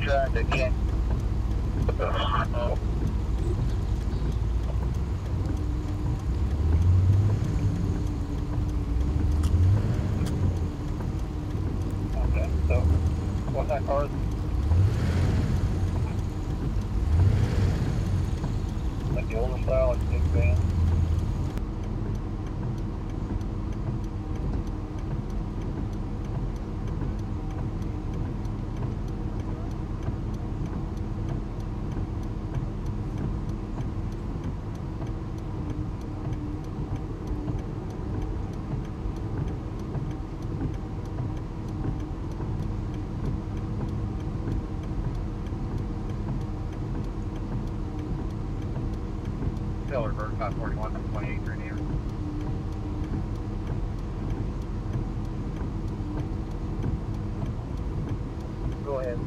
Tried to get. Okay, so? Like the older style, like big. Taylor Bird, 541, 28 Rainier. Go ahead.